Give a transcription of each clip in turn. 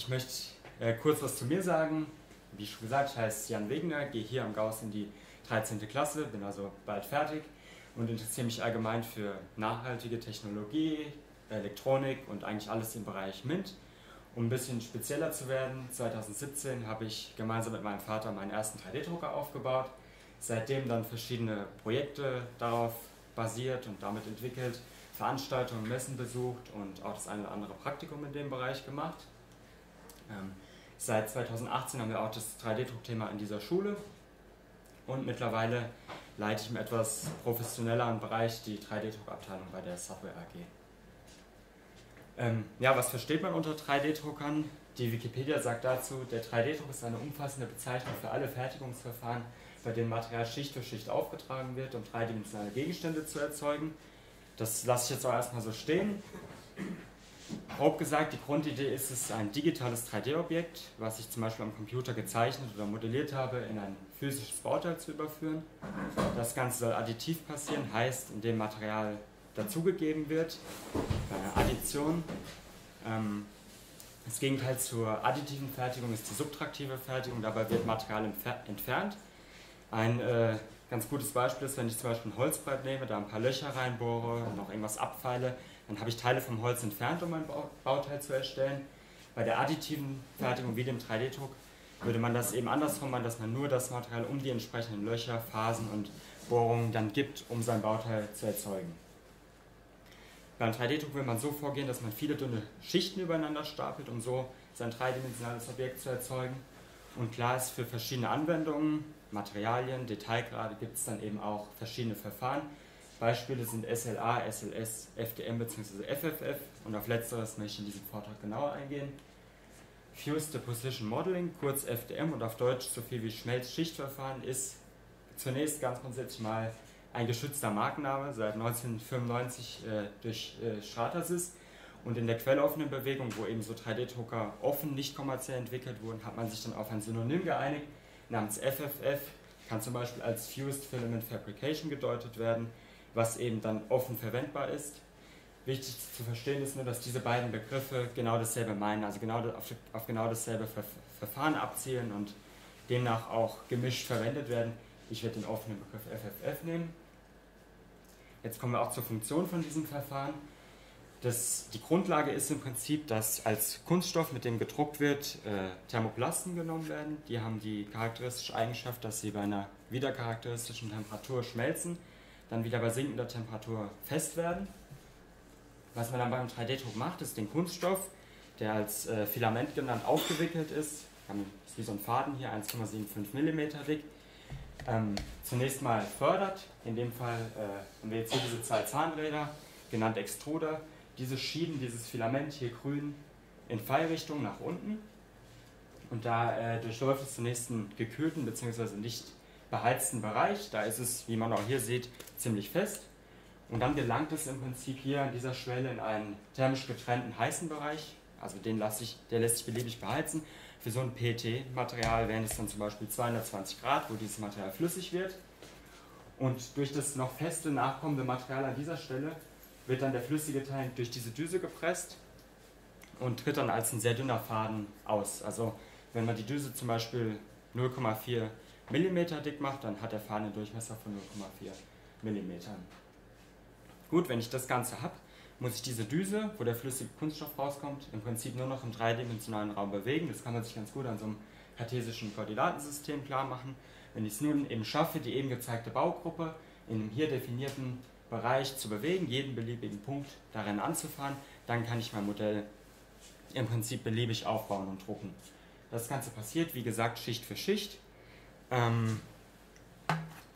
ich möchte äh, kurz was zu mir sagen. Wie schon gesagt, ich heiße Jan Wegener, gehe hier am Gauss in die 13. Klasse, bin also bald fertig und interessiere mich allgemein für nachhaltige Technologie, Elektronik und eigentlich alles im Bereich MINT. Um ein bisschen spezieller zu werden, 2017 habe ich gemeinsam mit meinem Vater meinen ersten 3D-Drucker aufgebaut. Seitdem dann verschiedene Projekte darauf basiert und damit entwickelt, Veranstaltungen, Messen besucht und auch das eine oder andere Praktikum in dem Bereich gemacht. Ähm, seit 2018 haben wir auch das 3D-Druckthema in dieser Schule und mittlerweile leite ich im etwas professionelleren Bereich die 3D-Druckabteilung bei der Subway AG. Ähm, ja, was versteht man unter 3D-Druckern? Die Wikipedia sagt dazu, der 3D-Druck ist eine umfassende Bezeichnung für alle Fertigungsverfahren, bei denen Material Schicht für Schicht aufgetragen wird, um dreidimensionale Gegenstände zu erzeugen. Das lasse ich jetzt auch erstmal so stehen. Grob gesagt, die Grundidee ist es, ein digitales 3D-Objekt, was ich zum Beispiel am Computer gezeichnet oder modelliert habe, in ein physisches Bauteil zu überführen. Das Ganze soll additiv passieren, heißt, indem Material dazugegeben wird, bei Addition. Ähm, das Gegenteil zur additiven Fertigung ist die subtraktive Fertigung, dabei wird Material entfernt. Ein äh, ganz gutes Beispiel ist, wenn ich zum Beispiel ein Holzbrett nehme, da ein paar Löcher reinbohre, noch irgendwas abfeile, dann habe ich Teile vom Holz entfernt, um ein Bauteil zu erstellen. Bei der additiven Fertigung wie dem 3D-Druck würde man das eben andersrum machen, dass man nur das Material um die entsprechenden Löcher, Phasen und Bohrungen dann gibt, um sein Bauteil zu erzeugen. Beim 3D-Druck will man so vorgehen, dass man viele dünne Schichten übereinander stapelt, um so sein dreidimensionales Objekt zu erzeugen. Und klar ist, für verschiedene Anwendungen, Materialien, Detailgrade gibt es dann eben auch verschiedene Verfahren. Beispiele sind SLA, SLS, FDM bzw. FFF und auf letzteres möchte ich in diesem Vortrag genauer eingehen. Fused Deposition Modeling, kurz FDM und auf Deutsch so viel wie Schmelzschichtverfahren, ist zunächst ganz grundsätzlich mal ein geschützter Markenname, seit 1995 äh, durch äh, Stratasys. Und in der quelloffenen Bewegung, wo eben so 3D-Drucker offen, nicht kommerziell entwickelt wurden, hat man sich dann auf ein Synonym geeinigt, namens FFF, kann zum Beispiel als Fused Filament Fabrication gedeutet werden, was eben dann offen verwendbar ist. Wichtig zu verstehen ist nur, dass diese beiden Begriffe genau dasselbe meinen, also genau auf, auf genau dasselbe Ver Verfahren abzielen und demnach auch gemischt verwendet werden. Ich werde den offenen Begriff FFF nehmen. Jetzt kommen wir auch zur Funktion von diesem Verfahren. Das, die Grundlage ist im Prinzip, dass als Kunststoff, mit dem gedruckt wird, äh, Thermoplasten genommen werden. Die haben die charakteristische Eigenschaft, dass sie bei einer wieder charakteristischen Temperatur schmelzen, dann wieder bei sinkender Temperatur fest werden. Was man dann beim 3D-Druck macht, ist den Kunststoff, der als äh, Filament genannt aufgewickelt ist, ist wie so ein Faden hier, 1,75 mm dick, ähm, zunächst mal fördert. In dem Fall äh, haben wir jetzt hier diese zwei Zahnräder, genannt Extruder. Diese schieben dieses Filament hier grün in Pfeilrichtung nach unten. Und da äh, durchläuft es zunächst einen gekühlten bzw. nicht beheizten Bereich. Da ist es, wie man auch hier sieht, ziemlich fest. Und dann gelangt es im Prinzip hier an dieser Schwelle in einen thermisch getrennten heißen Bereich. Also den lasse ich, der lässt sich beliebig beheizen. Für so ein PET-Material wären es dann zum Beispiel 220 Grad, wo dieses Material flüssig wird. Und durch das noch feste nachkommende Material an dieser Stelle wird dann der flüssige Teil durch diese Düse gepresst und tritt dann als ein sehr dünner Faden aus. Also wenn man die Düse zum Beispiel 0,4 mm dick macht, dann hat der Faden einen Durchmesser von 0,4 mm. Gut, wenn ich das Ganze habe, muss ich diese Düse, wo der flüssige Kunststoff rauskommt, im Prinzip nur noch im dreidimensionalen Raum bewegen. Das kann man sich ganz gut an so einem kartesischen Koordinatensystem klar machen. Wenn ich es nun eben schaffe, die eben gezeigte Baugruppe in einem hier definierten Bereich zu bewegen, jeden beliebigen Punkt darin anzufahren, dann kann ich mein Modell im Prinzip beliebig aufbauen und drucken. Das Ganze passiert, wie gesagt, Schicht für Schicht. Ähm,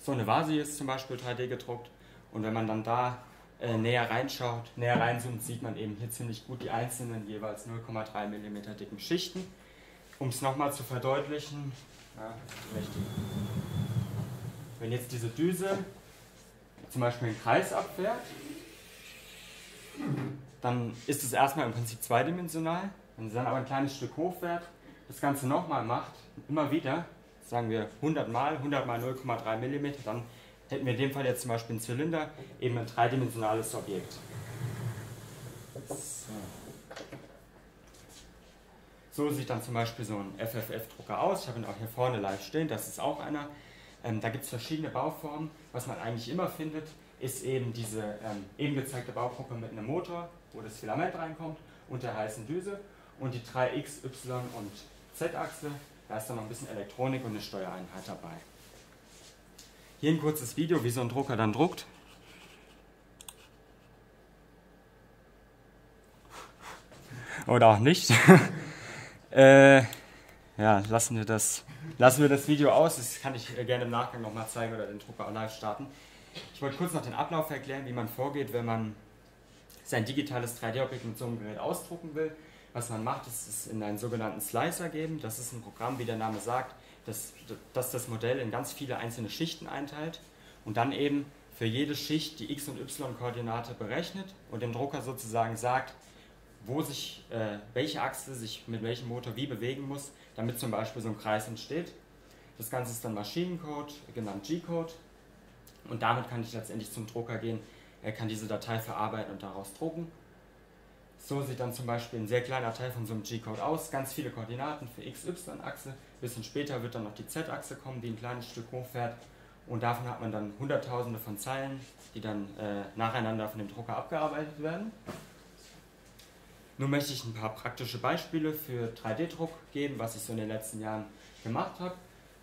so eine Vase ist zum Beispiel 3D gedruckt und wenn man dann da äh, näher reinschaut, näher reinzoomt, sieht man eben hier ziemlich gut die einzelnen jeweils 0,3 mm dicken Schichten. Um es nochmal zu verdeutlichen, ja, wenn jetzt diese Düse zum Beispiel einen Kreis abfährt, dann ist es erstmal im Prinzip zweidimensional. Wenn sie dann aber ein kleines Stück hochfährt, das Ganze nochmal macht, immer wieder, sagen wir 100 mal, 100 mal 0,3 mm, dann hätten wir in dem Fall jetzt zum Beispiel einen Zylinder, eben ein dreidimensionales Objekt. So sieht dann zum Beispiel so ein FFF-Drucker aus. Ich habe ihn auch hier vorne live stehen, das ist auch einer. Ähm, da gibt es verschiedene Bauformen. Was man eigentlich immer findet, ist eben diese ähm, eben gezeigte Baugruppe mit einem Motor, wo das Filament reinkommt und der heißen Düse. Und die 3X, Y und Z-Achse, da ist dann noch ein bisschen Elektronik und eine Steuereinheit dabei. Hier ein kurzes Video, wie so ein Drucker dann druckt. Oder auch nicht. äh, ja, lassen wir, das, lassen wir das Video aus. Das kann ich äh, gerne im Nachgang nochmal zeigen oder den Drucker live starten. Ich wollte kurz noch den Ablauf erklären, wie man vorgeht, wenn man sein digitales 3D-Objekt mit so einem Gerät ausdrucken will. Was man macht, ist es in einen sogenannten Slicer geben. Das ist ein Programm, wie der Name sagt, das, das das Modell in ganz viele einzelne Schichten einteilt und dann eben für jede Schicht die x- und y-Koordinate berechnet und dem Drucker sozusagen sagt, wo sich, äh, welche Achse sich mit welchem Motor wie bewegen muss, damit zum Beispiel so ein Kreis entsteht. Das Ganze ist dann Maschinencode, genannt G-Code. Und damit kann ich letztendlich zum Drucker gehen, er kann diese Datei verarbeiten und daraus drucken. So sieht dann zum Beispiel ein sehr kleiner Teil von so einem G-Code aus, ganz viele Koordinaten für x, y-Achse. Ein bisschen später wird dann noch die z-Achse kommen, die ein kleines Stück hochfährt. Und davon hat man dann hunderttausende von Zeilen, die dann äh, nacheinander von dem Drucker abgearbeitet werden. Nun möchte ich ein paar praktische Beispiele für 3D-Druck geben, was ich so in den letzten Jahren gemacht habe.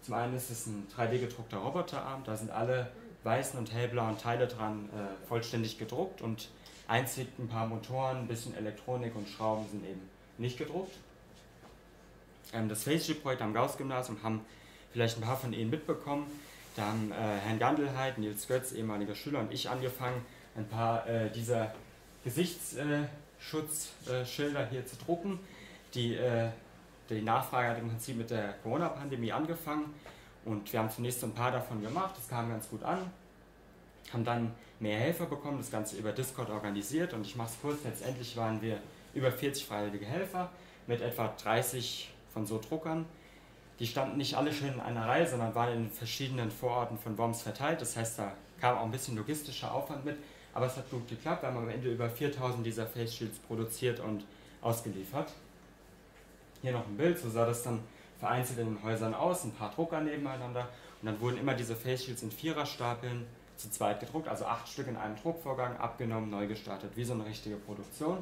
Zum einen ist es ein 3D-gedruckter Roboterarm, da sind alle weißen und hellblauen Teile dran äh, vollständig gedruckt und einzig ein paar Motoren, ein bisschen Elektronik und Schrauben sind eben nicht gedruckt. Ähm, das Faceshield-Projekt am Gauss-Gymnasium haben vielleicht ein paar von Ihnen mitbekommen. Da haben äh, Herrn Gandelheit, Nils Götz, ehemaliger Schüler und ich angefangen, ein paar äh, dieser Gesichts- äh, Schutzschilder hier zu drucken. Die, äh, die Nachfrage hat im Prinzip mit der Corona-Pandemie angefangen und wir haben zunächst so ein paar davon gemacht, das kam ganz gut an, haben dann mehr Helfer bekommen, das Ganze über Discord organisiert und ich mache es kurz, letztendlich waren wir über 40 freiwillige Helfer mit etwa 30 von so Druckern. Die standen nicht alle schön in einer Reihe, sondern waren in verschiedenen Vororten von Worms verteilt. Das heißt, da kam auch ein bisschen logistischer Aufwand mit. Aber es hat gut geklappt. Wir haben am Ende über 4000 dieser Face Shields produziert und ausgeliefert. Hier noch ein Bild, so sah das dann vereinzelt in den Häusern aus, ein paar Drucker nebeneinander. Und dann wurden immer diese Face Shields in Viererstapeln zu zweit gedruckt, also acht Stück in einem Druckvorgang, abgenommen, neu gestartet, wie so eine richtige Produktion.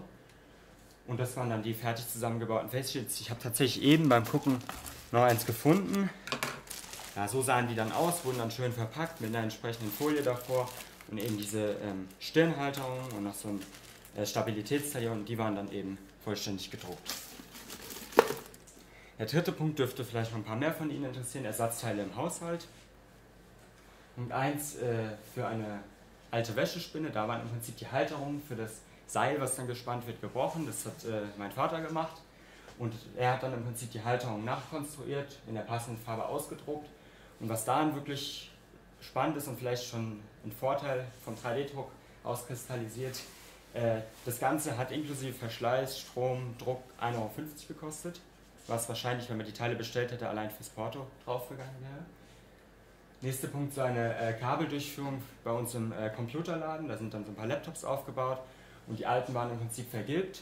Und das waren dann die fertig zusammengebauten Face Shields. Ich habe tatsächlich eben beim Gucken noch eins gefunden. Ja, so sahen die dann aus, wurden dann schön verpackt mit einer entsprechenden Folie davor und eben diese ähm, Stirnhalterung und noch so ein äh, Stabilitätsteil und die waren dann eben vollständig gedruckt. Der dritte Punkt dürfte vielleicht noch ein paar mehr von Ihnen interessieren, Ersatzteile im Haushalt. Punkt 1 äh, für eine alte Wäschespinne, da waren im Prinzip die Halterungen für das Seil, was dann gespannt wird, gebrochen. Das hat äh, mein Vater gemacht und er hat dann im Prinzip die Halterung nachkonstruiert, in der passenden Farbe ausgedruckt. Und was daran wirklich spannend ist und vielleicht schon ein Vorteil vom 3D-Druck auskristallisiert. Äh, das Ganze hat inklusive Verschleiß, Strom, Druck 1,50 Euro gekostet, was wahrscheinlich, wenn man die Teile bestellt hätte, allein fürs Porto draufgegangen wäre. Nächster Punkt, so eine äh, Kabeldurchführung bei uns im äh, Computerladen. Da sind dann so ein paar Laptops aufgebaut und die alten waren im Prinzip vergilbt.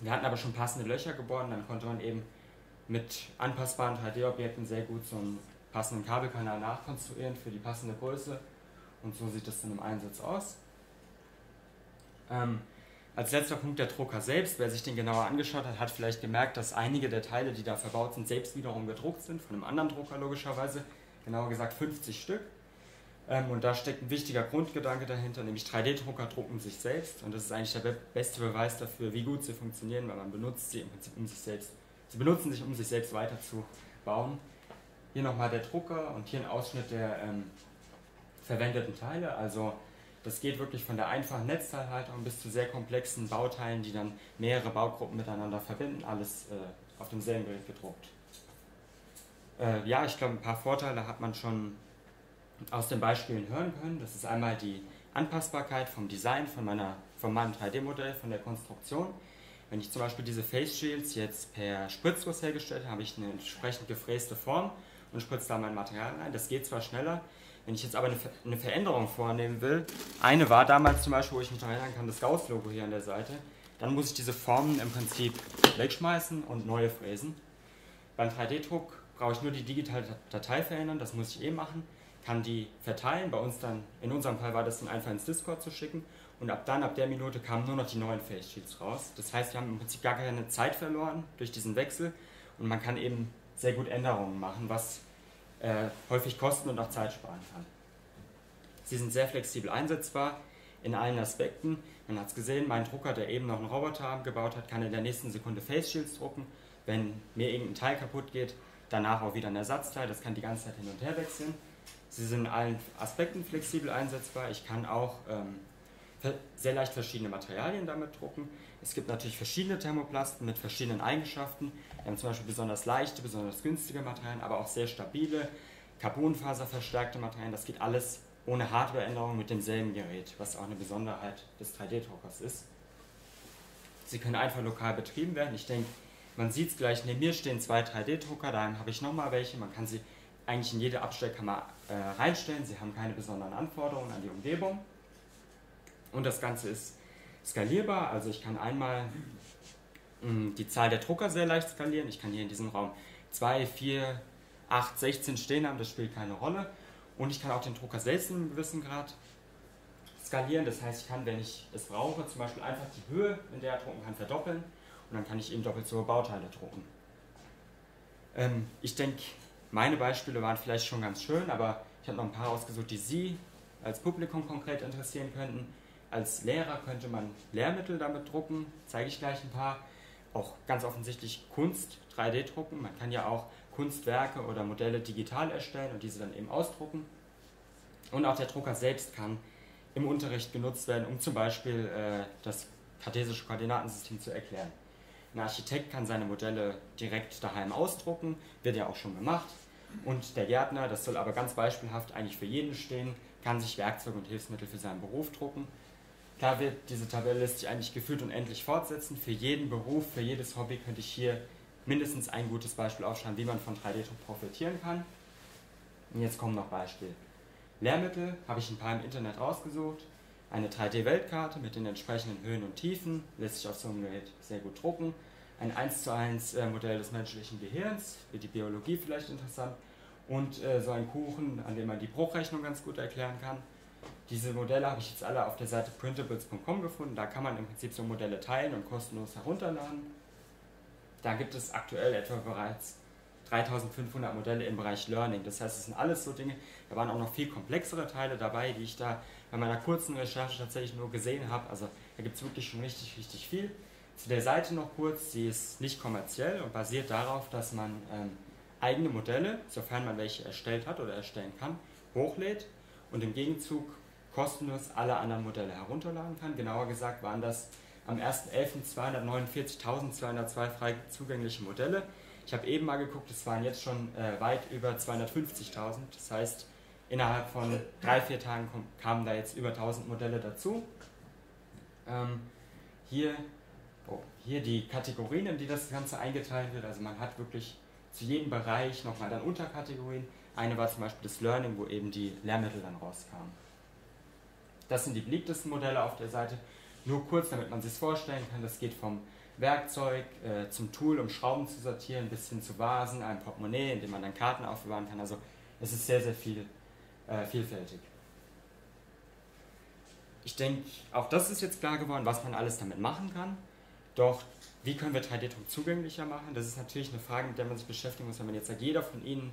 Wir hatten aber schon passende Löcher geboren, dann konnte man eben mit anpassbaren 3D-Objekten sehr gut so einen passenden Kabelkanal nachkonstruieren für die passende Größe und so sieht das dann im Einsatz aus. Ähm, als letzter Punkt der Drucker selbst. Wer sich den genauer angeschaut hat, hat vielleicht gemerkt, dass einige der Teile, die da verbaut sind, selbst wiederum gedruckt sind, von einem anderen Drucker logischerweise, genauer gesagt 50 Stück. Ähm, und da steckt ein wichtiger Grundgedanke dahinter, nämlich 3D-Drucker drucken sich selbst. Und das ist eigentlich der beste Beweis dafür, wie gut sie funktionieren, weil man benutzt sie im Prinzip um sich selbst. Sie benutzen sich, um sich selbst weiterzubauen. Hier nochmal der Drucker und hier ein Ausschnitt der ähm, verwendeten Teile. Also das geht wirklich von der einfachen Netzteilhalterung bis zu sehr komplexen Bauteilen, die dann mehrere Baugruppen miteinander verbinden, alles äh, auf demselben Gerät gedruckt. Äh, ja, ich glaube, ein paar Vorteile hat man schon aus den Beispielen hören können. Das ist einmal die Anpassbarkeit vom Design von, meiner, von meinem 3D-Modell, von der Konstruktion. Wenn ich zum Beispiel diese Face Shields jetzt per Spritzguss hergestellt habe, habe ich eine entsprechend gefräste Form und spritze da mein Material rein. Das geht zwar schneller, wenn ich jetzt aber eine, eine Veränderung vornehmen will, eine war damals zum Beispiel, wo ich mich noch erinnern kann, das Gauss-Logo hier an der Seite. dann muss ich diese Formen im Prinzip wegschmeißen und neue fräsen. Beim 3D-Druck brauche ich nur die digitale Datei verändern, das muss ich eh machen, kann die verteilen, bei uns dann, in unserem Fall war das dann einfach ins Discord zu schicken und ab dann, ab der Minute kamen nur noch die neuen Face Sheets raus. Das heißt, wir haben im Prinzip gar keine Zeit verloren durch diesen Wechsel und man kann eben sehr gut Änderungen machen, was äh, häufig Kosten und auch Zeit sparen kann. Sie sind sehr flexibel einsetzbar in allen Aspekten. Man hat es gesehen, mein Drucker, der eben noch einen Roboterarm gebaut hat, kann in der nächsten Sekunde Face Shields drucken. Wenn mir irgendein Teil kaputt geht, danach auch wieder ein Ersatzteil. Das kann die ganze Zeit hin und her wechseln. Sie sind in allen Aspekten flexibel einsetzbar. Ich kann auch ähm, sehr leicht verschiedene Materialien damit drucken. Es gibt natürlich verschiedene Thermoplasten mit verschiedenen Eigenschaften. Wir haben zum Beispiel besonders leichte, besonders günstige Materialien, aber auch sehr stabile, carbonfaserverstärkte Materialien. Das geht alles ohne Hardwareänderung mit demselben Gerät, was auch eine Besonderheit des 3D-Druckers ist. Sie können einfach lokal betrieben werden. Ich denke, man sieht es gleich, neben mir stehen zwei 3D-Drucker, daheim habe ich nochmal welche. Man kann sie eigentlich in jede Abstellkammer äh, reinstellen. Sie haben keine besonderen Anforderungen an die Umgebung. Und das Ganze ist skalierbar, also ich kann einmal hm, die Zahl der Drucker sehr leicht skalieren. Ich kann hier in diesem Raum 2, 4, 8, 16 stehen haben, das spielt keine Rolle. Und ich kann auch den Drucker selbst in einem gewissen Grad skalieren. Das heißt, ich kann, wenn ich es brauche, zum Beispiel einfach die Höhe, in der er drucken kann, verdoppeln. Und dann kann ich eben doppelt so Bauteile drucken. Ähm, ich denke, meine Beispiele waren vielleicht schon ganz schön, aber ich habe noch ein paar ausgesucht, die Sie als Publikum konkret interessieren könnten. Als Lehrer könnte man Lehrmittel damit drucken, zeige ich gleich ein paar. Auch ganz offensichtlich Kunst 3D drucken. Man kann ja auch Kunstwerke oder Modelle digital erstellen und diese dann eben ausdrucken. Und auch der Drucker selbst kann im Unterricht genutzt werden, um zum Beispiel äh, das kartesische Koordinatensystem zu erklären. Ein Architekt kann seine Modelle direkt daheim ausdrucken, wird ja auch schon gemacht. Und der Gärtner, das soll aber ganz beispielhaft eigentlich für jeden stehen, kann sich Werkzeuge und Hilfsmittel für seinen Beruf drucken. Klar wird diese Tabelle lässt sich eigentlich gefühlt unendlich fortsetzen. Für jeden Beruf, für jedes Hobby könnte ich hier mindestens ein gutes Beispiel aufschreiben, wie man von 3D-Druck profitieren kann. Und jetzt kommen noch Beispiele. Lehrmittel habe ich ein paar im Internet rausgesucht. Eine 3D-Weltkarte mit den entsprechenden Höhen und Tiefen lässt sich auf so einem Gerät sehr gut drucken. Ein 1 zu 1 äh, Modell des menschlichen Gehirns, für die Biologie vielleicht interessant. Und äh, so ein Kuchen, an dem man die Bruchrechnung ganz gut erklären kann. Diese Modelle habe ich jetzt alle auf der Seite printables.com gefunden. Da kann man im Prinzip so Modelle teilen und kostenlos herunterladen. Da gibt es aktuell etwa bereits 3500 Modelle im Bereich Learning. Das heißt, es sind alles so Dinge, da waren auch noch viel komplexere Teile dabei, die ich da bei meiner kurzen Recherche tatsächlich nur gesehen habe. Also da gibt es wirklich schon richtig, richtig viel. Zu der Seite noch kurz, sie ist nicht kommerziell und basiert darauf, dass man ähm, eigene Modelle, sofern man welche erstellt hat oder erstellen kann, hochlädt und im Gegenzug kostenlos alle anderen Modelle herunterladen kann. Genauer gesagt waren das am 1.11. 249.202 frei zugängliche Modelle. Ich habe eben mal geguckt, es waren jetzt schon äh, weit über 250.000. Das heißt, innerhalb von drei, vier Tagen kamen da jetzt über 1000 Modelle dazu. Ähm, hier, oh, hier die Kategorien, in die das Ganze eingeteilt wird. Also man hat wirklich zu jedem Bereich nochmal dann Unterkategorien. Eine war zum Beispiel das Learning, wo eben die Lehrmittel dann rauskamen. Das sind die beliebtesten Modelle auf der Seite. Nur kurz, damit man sich vorstellen kann, das geht vom Werkzeug äh, zum Tool, um Schrauben zu sortieren, bis hin zu Vasen, einem Portemonnaie, in dem man dann Karten aufbewahren kann. Also es ist sehr, sehr viel äh, vielfältig. Ich denke, auch das ist jetzt klar geworden, was man alles damit machen kann. Doch wie können wir 3D-Druck zugänglicher machen? Das ist natürlich eine Frage, mit der man sich beschäftigen muss, wenn man jetzt sagt, jeder von Ihnen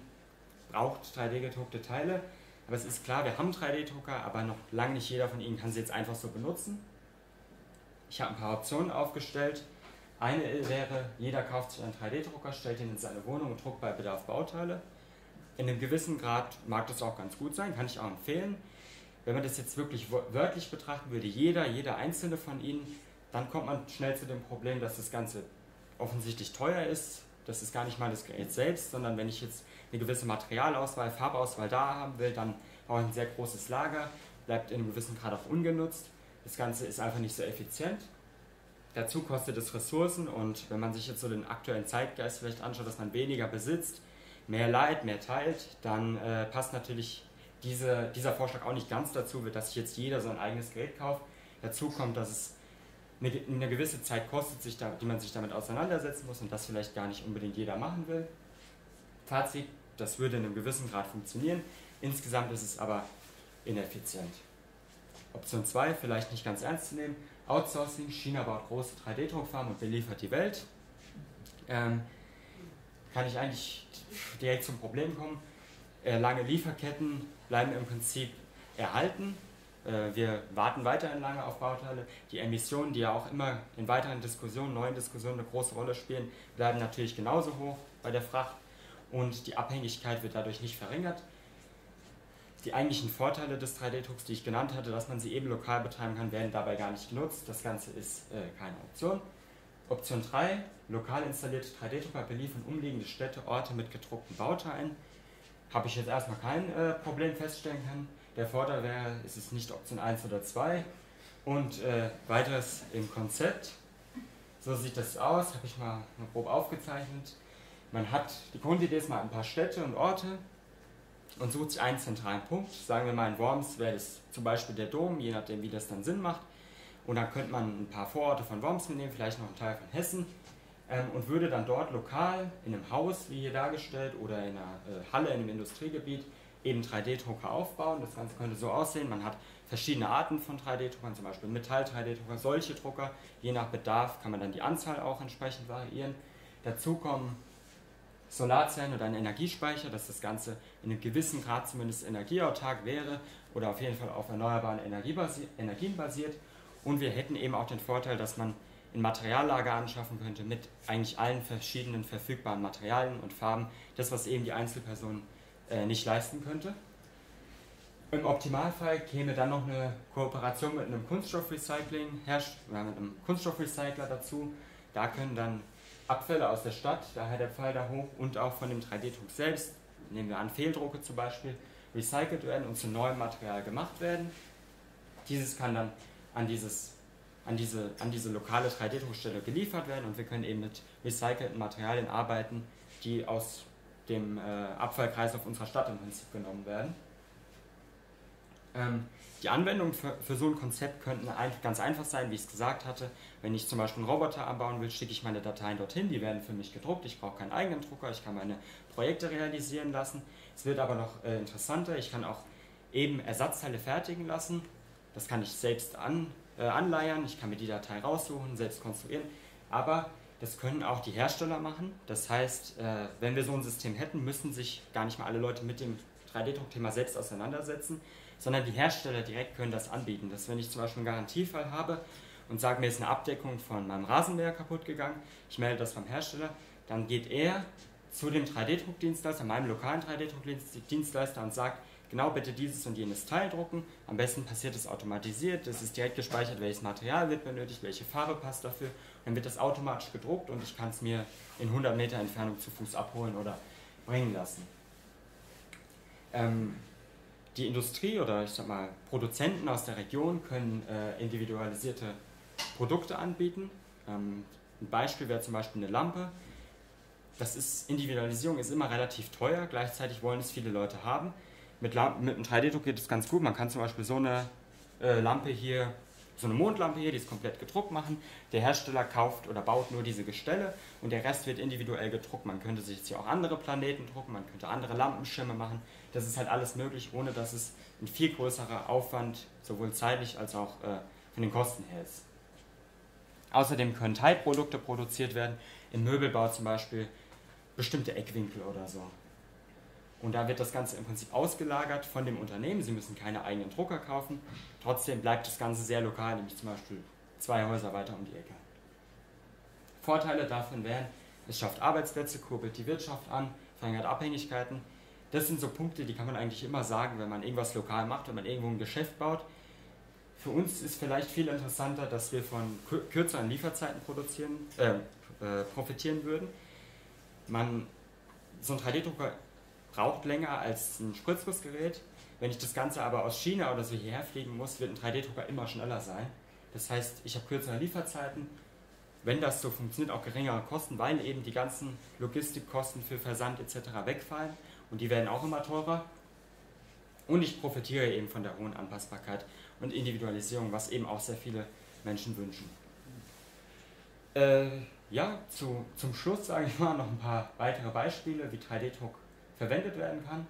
braucht 3D-gedruckte Teile. Aber es ist klar, wir haben 3D-Drucker, aber noch lange nicht jeder von Ihnen kann sie jetzt einfach so benutzen. Ich habe ein paar Optionen aufgestellt. Eine wäre, jeder kauft sich einen 3D-Drucker, stellt ihn in seine Wohnung und druckt bei Bedarf Bauteile. In einem gewissen Grad mag das auch ganz gut sein, kann ich auch empfehlen. Wenn man das jetzt wirklich wörtlich betrachten würde, jeder, jeder einzelne von ihnen, dann kommt man schnell zu dem Problem, dass das Ganze offensichtlich teuer ist. Das ist gar nicht mal das Gerät selbst, sondern wenn ich jetzt eine gewisse Materialauswahl, Farbauswahl da haben will, dann brauche ich ein sehr großes Lager, bleibt in einem gewissen Grad auch ungenutzt. Das Ganze ist einfach nicht so effizient. Dazu kostet es Ressourcen und wenn man sich jetzt so den aktuellen Zeitgeist vielleicht anschaut, dass man weniger besitzt, mehr leiht, mehr teilt, dann äh, passt natürlich diese, dieser Vorschlag auch nicht ganz dazu, dass sich jetzt jeder so ein eigenes Gerät kauft. Dazu kommt, dass es eine, eine gewisse Zeit kostet, sich da, die man sich damit auseinandersetzen muss und das vielleicht gar nicht unbedingt jeder machen will. Fazit, das würde in einem gewissen Grad funktionieren. Insgesamt ist es aber ineffizient. Option 2, vielleicht nicht ganz ernst zu nehmen, Outsourcing. China baut große 3D-Druckfarmen und beliefert die Welt. Ähm, kann ich eigentlich direkt zum Problem kommen. Äh, lange Lieferketten bleiben im Prinzip erhalten. Äh, wir warten weiterhin lange auf Bauteile. Die Emissionen, die ja auch immer in weiteren Diskussionen, neuen Diskussionen eine große Rolle spielen, bleiben natürlich genauso hoch bei der Fracht und die Abhängigkeit wird dadurch nicht verringert. Die eigentlichen Vorteile des 3D-Drucks, die ich genannt hatte, dass man sie eben lokal betreiben kann, werden dabei gar nicht genutzt. Das Ganze ist äh, keine Option. Option 3, lokal installierte 3D-Drucker beliefern umliegende Städte, Orte mit gedruckten Bauteilen. Habe ich jetzt erstmal kein äh, Problem feststellen können. Der Vorteil wäre, es ist nicht Option 1 oder 2. Und äh, weiteres im Konzept. So sieht das aus, habe ich mal grob aufgezeichnet. Man hat, die Grundidee ist mal ein paar Städte und Orte und sucht sich einen zentralen Punkt. Sagen wir mal in Worms wäre es zum Beispiel der Dom, je nachdem wie das dann Sinn macht. Und dann könnte man ein paar Vororte von Worms mitnehmen, vielleicht noch einen Teil von Hessen ähm, und würde dann dort lokal in einem Haus, wie hier dargestellt, oder in einer äh, Halle in einem Industriegebiet eben 3D-Drucker aufbauen. Das Ganze könnte so aussehen. Man hat verschiedene Arten von 3D-Druckern, zum Beispiel Metall-3D-Drucker, solche Drucker. Je nach Bedarf kann man dann die Anzahl auch entsprechend variieren. Dazu kommen Solarzellen oder ein Energiespeicher, dass das Ganze in einem gewissen Grad zumindest energieautark wäre oder auf jeden Fall auf erneuerbaren Energien basiert. Und wir hätten eben auch den Vorteil, dass man ein Materiallager anschaffen könnte mit eigentlich allen verschiedenen verfügbaren Materialien und Farben, das was eben die Einzelperson äh, nicht leisten könnte. Im Optimalfall käme dann noch eine Kooperation mit einem Kunststoffrecycling, oder mit einem Kunststoffrecycler dazu. Da können dann Abfälle aus der Stadt, daher der Pfeil da hoch, und auch von dem 3D-Druck selbst, nehmen wir an Fehldrucke zum Beispiel, recycelt werden und zu neuem Material gemacht werden. Dieses kann dann an, dieses, an, diese, an diese lokale 3D-Druckstelle geliefert werden und wir können eben mit recycelten Materialien arbeiten, die aus dem äh, Abfallkreislauf unserer Stadt im Prinzip genommen werden. Ähm, die Anwendungen für, für, so ein Konzept könnten ein, ganz einfach sein, wie ich es gesagt hatte. Wenn ich zum Beispiel einen Roboter anbauen will, schicke ich meine Dateien dorthin, die werden für mich gedruckt. Ich brauche keinen eigenen Drucker, ich kann meine Projekte realisieren lassen. Es wird aber noch äh, interessanter, ich kann auch eben Ersatzteile fertigen lassen. Das kann ich selbst an, äh, anleiern, ich kann mir die Datei raussuchen, selbst konstruieren. Aber das können auch die Hersteller machen. Das heißt, äh, wenn wir so ein System hätten, müssten sich gar nicht mal alle Leute mit dem 3D-Druckthema selbst auseinandersetzen sondern die Hersteller direkt können das anbieten. Dass wenn ich zum Beispiel einen Garantiefall habe und sage, mir ist eine Abdeckung von meinem Rasenmäher kaputt gegangen, ich melde das beim Hersteller, dann geht er zu dem 3D-Druckdienstleister, meinem lokalen 3D-Druckdienstleister und sagt, genau bitte dieses und jenes Teil drucken. Am besten passiert es automatisiert, es ist direkt gespeichert, welches Material wird benötigt, welche Farbe passt dafür. Dann wird das automatisch gedruckt und ich kann es mir in 100 Meter Entfernung zu Fuß abholen oder bringen lassen. Ähm, die Industrie oder ich sag mal Produzenten aus der Region können äh, individualisierte Produkte anbieten. Ähm, ein Beispiel wäre zum Beispiel eine Lampe. Das ist, Individualisierung ist immer relativ teuer, gleichzeitig wollen es viele Leute haben. Mit, Lampen, mit einem 3D-Druck geht es ganz gut. Man kann zum Beispiel so eine äh, Lampe hier so eine Mondlampe hier, die ist komplett gedruckt machen. Der Hersteller kauft oder baut nur diese Gestelle und der Rest wird individuell gedruckt. Man könnte sich jetzt hier auch andere Planeten drucken, man könnte andere Lampenschirme machen. Das ist halt alles möglich, ohne dass es ein viel größerer Aufwand sowohl zeitlich als auch äh, von den Kosten her ist. Außerdem können Teilprodukte produziert werden, im Möbelbau zum Beispiel bestimmte Eckwinkel oder so. Und da wird das Ganze im Prinzip ausgelagert von dem Unternehmen. Sie müssen keine eigenen Drucker kaufen. Trotzdem bleibt das Ganze sehr lokal, nämlich zum Beispiel zwei Häuser weiter um die Ecke. Vorteile davon wären, es schafft Arbeitsplätze, kurbelt die Wirtschaft an, verringert Abhängigkeiten. Das sind so Punkte, die kann man eigentlich immer sagen, wenn man irgendwas lokal macht, wenn man irgendwo ein Geschäft baut. Für uns ist vielleicht viel interessanter, dass wir von kürzeren Lieferzeiten produzieren, äh, äh, profitieren würden. Man, so ein 3D-Drucker braucht länger als ein Spritzgussgerät. Wenn ich das Ganze aber aus China oder so hierher fliegen muss, wird ein 3D-Drucker immer schneller sein. Das heißt, ich habe kürzere Lieferzeiten. Wenn das so funktioniert, auch geringere Kosten, weil eben die ganzen Logistikkosten für Versand etc. wegfallen und die werden auch immer teurer. Und ich profitiere eben von der hohen Anpassbarkeit und Individualisierung, was eben auch sehr viele Menschen wünschen. Äh, ja, zu, zum Schluss sage ich mal noch ein paar weitere Beispiele, wie 3D-Druck verwendet werden kann.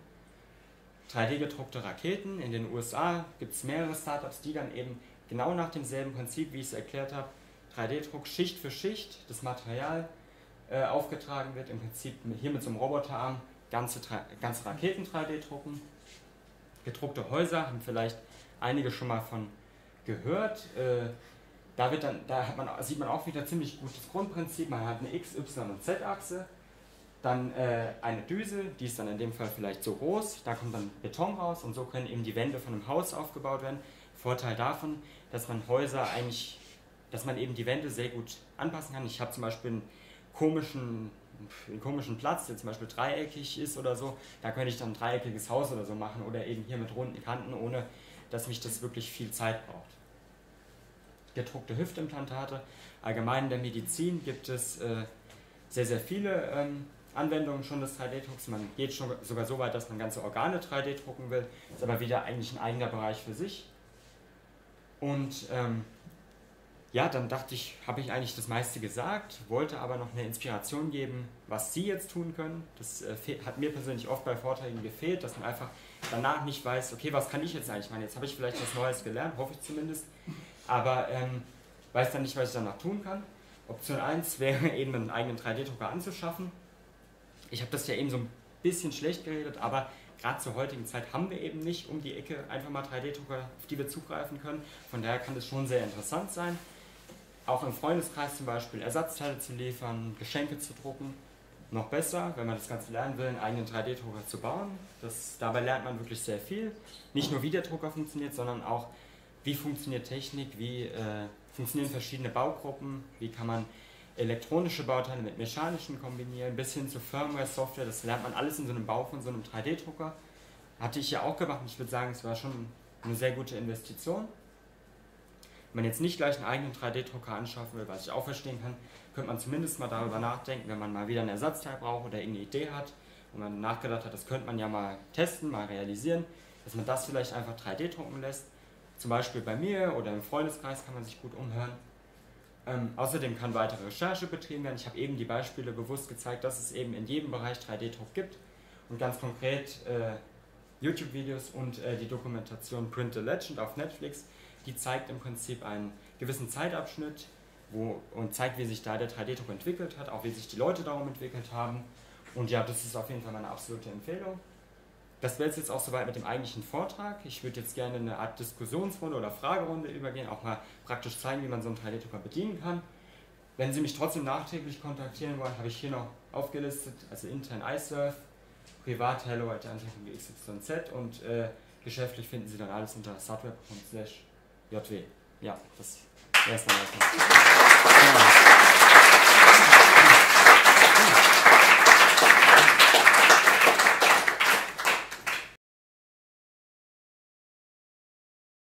3D-gedruckte Raketen. In den USA gibt es mehrere Startups, die dann eben genau nach demselben Prinzip, wie ich es erklärt habe, 3D-Druck Schicht für Schicht das Material äh, aufgetragen wird. Im Prinzip hier mit so einem Roboterarm ganze, ganze Raketen 3D drucken. Gedruckte Häuser haben vielleicht einige schon mal von gehört. Äh, da, wird dann, da man, sieht man auch wieder ziemlich gut das Grundprinzip. Man hat eine X, Y und Z-Achse, dann äh, eine Düse, die ist dann in dem Fall vielleicht so groß, da kommt dann Beton raus und so können eben die Wände von einem Haus aufgebaut werden. Vorteil davon, dass man Häuser eigentlich, dass man eben die Wände sehr gut anpassen kann. Ich habe zum Beispiel einen komischen, einen komischen Platz, der zum Beispiel dreieckig ist oder so, da könnte ich dann ein dreieckiges Haus oder so machen oder eben hier mit runden Kanten, ohne dass mich das wirklich viel Zeit braucht gedruckte Hüftimplantate. Allgemein in der Medizin gibt es äh, sehr, sehr viele ähm, Anwendungen schon des 3D-Drucks. Man geht schon sogar so weit, dass man ganze Organe 3D drucken will. Ist aber wieder eigentlich ein eigener Bereich für sich. Und ähm, ja, dann dachte ich, habe ich eigentlich das meiste gesagt, wollte aber noch eine Inspiration geben, was Sie jetzt tun können. Das äh, hat mir persönlich oft bei Vorträgen gefehlt, dass man einfach danach nicht weiß, okay, was kann ich jetzt eigentlich machen? Jetzt habe ich vielleicht was Neues gelernt, hoffe ich zumindest aber ähm, weiß dann nicht, was ich danach tun kann. Option 1 wäre eben einen eigenen 3D-Drucker anzuschaffen. Ich habe das ja eben so ein bisschen schlecht geredet, aber gerade zur heutigen Zeit haben wir eben nicht um die Ecke einfach mal 3D-Drucker, auf die wir zugreifen können. Von daher kann das schon sehr interessant sein. Auch im Freundeskreis zum Beispiel Ersatzteile zu liefern, Geschenke zu drucken. Noch besser, wenn man das Ganze lernen will, einen eigenen 3D-Drucker zu bauen. Das, dabei lernt man wirklich sehr viel. Nicht nur wie der Drucker funktioniert, sondern auch wie funktioniert Technik, wie äh, funktionieren verschiedene Baugruppen, wie kann man elektronische Bauteile mit mechanischen kombinieren, bis hin zu Firmware, Software, das lernt man alles in so einem Bau von so einem 3D-Drucker. Hatte ich ja auch gemacht und ich würde sagen, es war schon eine sehr gute Investition. Wenn man jetzt nicht gleich einen eigenen 3D-Drucker anschaffen will, was ich auch verstehen kann, könnte man zumindest mal darüber nachdenken, wenn man mal wieder ein Ersatzteil braucht oder irgendeine Idee hat und man nachgedacht hat, das könnte man ja mal testen, mal realisieren, dass man das vielleicht einfach 3D drucken lässt zum Beispiel bei mir oder im Freundeskreis kann man sich gut umhören. Ähm, außerdem kann weitere Recherche betrieben werden. Ich habe eben die Beispiele bewusst gezeigt, dass es eben in jedem Bereich 3D-Druck gibt und ganz konkret äh, YouTube-Videos und äh, die Dokumentation Print the Legend auf Netflix, die zeigt im Prinzip einen gewissen Zeitabschnitt wo, und zeigt, wie sich da der 3D-Druck entwickelt hat, auch wie sich die Leute darum entwickelt haben. Und ja, das ist auf jeden Fall meine absolute Empfehlung. Das wäre jetzt auch soweit mit dem eigentlichen Vortrag. Ich würde jetzt gerne eine Art Diskussionsrunde oder Fragerunde übergehen, auch mal praktisch zeigen, wie man so einen 3D-Drucker bedienen kann. Wenn Sie mich trotzdem nachträglich kontaktieren wollen, habe ich hier noch aufgelistet, also intern iSurf, privat hello at XYZ und äh, geschäftlich finden Sie dann alles unter subweb.jw. Ja, das wäre es dann erstmal.